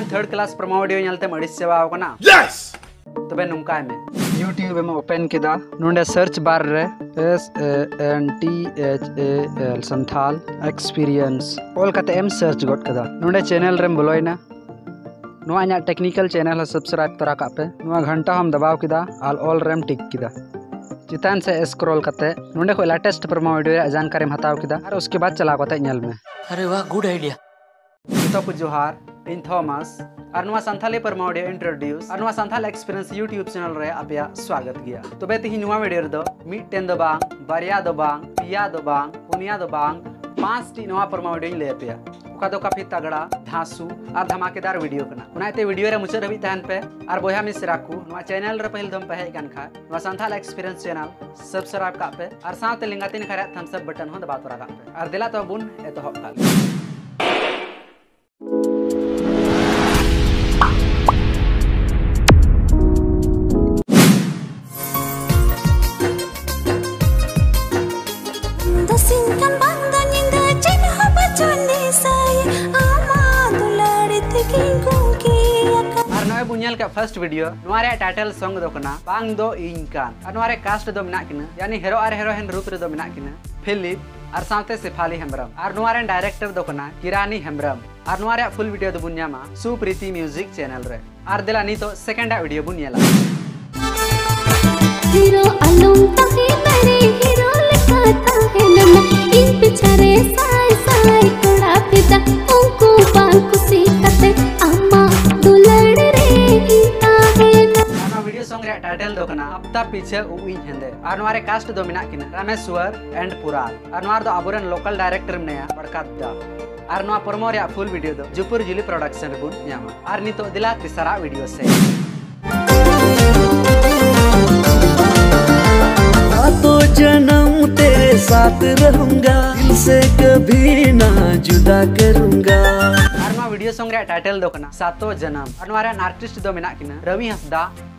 ನಾನು third class ಪ್ರಮೋಡ್ ಅಂತ ಮಡಿಸೇವ ಆಗೋಣ यस तबे नुमका है मैं। यूट्यूब में ओपन किया नुंडे सर्च बार रे S A N T H A L Santhal. Experience all कते एम सर्च गट कदा। नुंडे चैनल रे बोलोयना नुआ इना टेक्निकल चैनल सब्सक्राइब तरा का पे। नुआ घंटा हम दबाव किदा। आल ऑल रेम टिक किदा। चितान से स्क्रॉल करते। नुंडे को लेटेस्ट प्रोमो वीडियो जानकारी हताव किदा। और उसके बाद चला कोते में। अरे वाह गुड आइडिया जोहार इन थॉमस और नुआ संथाली पर मॉडियो इंट्रोड्यूस और नुआ संथाल एक्सपीरियंस यूट्यूब चैनल रे आपया स्वागत गया तो बे तिही नुआ वीडियो दो मिटटेन दो बांग बारिया दो बांग पाँच टी नुआ पर काफ़ी तगड़ा धांसू और धमाकेदार वीडियो कना उनाते वीडियो रे हबी तहन पे और बोया मिश्रा को नुआ चैनल रे पहल दम पे है कन खा संथाल एक्सपीरियंस चैनल सब्सक्राइब का पे और साथ लिंगातिन खरा थम्स बटन दबा का पे और दिला तो बुन का का फ़र्स्ट वीडियो नुआरे टाइटल सॉन्ग दो कना बांग दो इन कान और नुआरे कास्ट दो मिना किना यानी हीरो और हीरोइन रूप रे दो मिना किना फिलिप और साथे सिफाली हेम्ब्रम और नुआरे डायरेक्टर दो कना किरानी हेम्ब्रम और नुआरे फुल वीडियो दो बुनियामा सुप्रीति म्यूज़िक चैनल रे और दिला नी तो सेकंड वीडियो बुनियला हीरो alone हफ़्ता पीछे उज उजे और कास्ट दो रामेश्वर एंड पुराल और अब लोकल डायरेक्टर मे बड़का और प्रोमो फुल वीडियो जुपुर जुली प्रोडक्शन बन और नित दिला तेसारा वीडियो से तो जन्म तेरे साथ रहूँगा दिल से कभी ना जुदा करूँगा वीडियो सॉन्ग टाइटल दो सातो जन्म और आर्टिस्ट दो रवि हंसदा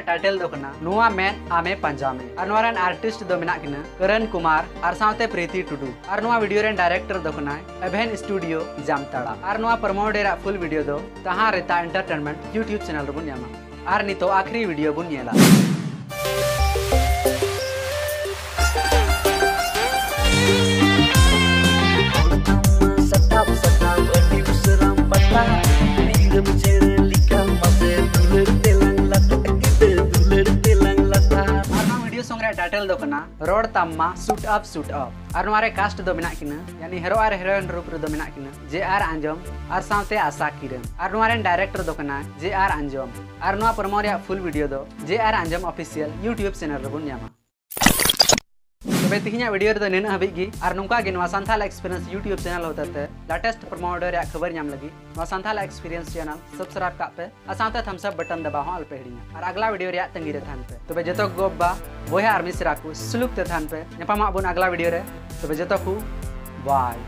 ᱨᱮᱭᱟᱜ ᱴᱟᱭᱴᱮᱞ ᱫᱚ ᱠᱟᱱᱟ ᱱᱚᱣᱟ ᱢᱮᱱ ᱟᱢᱮ ᱯᱟᱸᱡᱟ ᱢᱮ ᱟᱨ ᱱᱚᱣᱟ ᱨᱮᱱ ᱟᱨᱴᱤᱥᱴ ᱫᱚ ᱢᱮᱱᱟᱜ ᱠᱤᱱᱟᱹ ᱠᱚᱨᱚᱱ ᱠᱩᱢᱟᱨ ᱟᱨ ᱥᱟᱶᱛᱮ ᱯᱨᱤᱛᱤ ᱴᱩᱰᱩ ᱟᱨ ᱱᱚᱣᱟ ᱵᱷᱤᱰᱤᱭᱳ ᱨᱮᱱ ᱰᱟᱭᱨᱮᱠᱴᱚᱨ ᱫᱚ ᱠᱟᱱᱟᱭ ᱮᱵᱷᱮᱱ ᱥᱴᱩᱰᱤᱭᱳ ᱡᱟᱢᱛᱟᱲᱟ ᱟᱨ ᱱᱚᱣᱟ ᱯᱨᱚᱢᱳᱰ ᱨᱮᱭᱟᱜ ᱯᱷᱩᱞ ᱵᱷᱤᱰᱤᱭᱳ ᱫᱚ ᱛᱟᱦᱟᱸ ᱨᱮᱛᱟ ᱮᱱᱴᱟᱨᱴᱮᱱᱢᱮᱱᱴ ᱤᱭᱩᱴᱤᱭᱩᱵ ᱪᱮᱱᱮᱞ ᱨᱮᱵᱚᱱ ᱧᱟᱢᱟ ᱟᱨ ᱱᱤᱛᱚᱜ ᱟᱠᱷᱨᱤ ᱵᱷᱤᱰᱤᱭᱳ ᱵᱚᱱ ᱧᱮᱞᱟ टाइटल दो कना रोड तम्मा सूट अप सूट अप और नोआ रे कास्ट दो मिना किना यानी हीरो और हीरोइन रूप रे दो मिना किना जे आर अंजम और सामते आशा किरण और नोआ रेन डायरेक्टर दो कना जे आर अंजम और नोआ प्रोमो रे फुल वीडियो दो जे R Anjum official YouTube channel रे बुन ᱧᱟᱢᱟ तबे तिहिना वीडियो रे निन हबी गी और नुका नवा एक्सपीरियंस यूट्यूब चैनल होते लेटेस्ट प्रमोटर रे खबर नाम लगी सानथाल एक्सपीरियंस चैनल सब्सक्राइब का पे और थम्स अप बटन दबा अलपे हिड़िया और अगला वीडियो तंगी रे थान पे तबे जतो बोया और मिसरा को सुलुक ते पे नेपामा बन अगला वीडियो रे जो जतो को बाय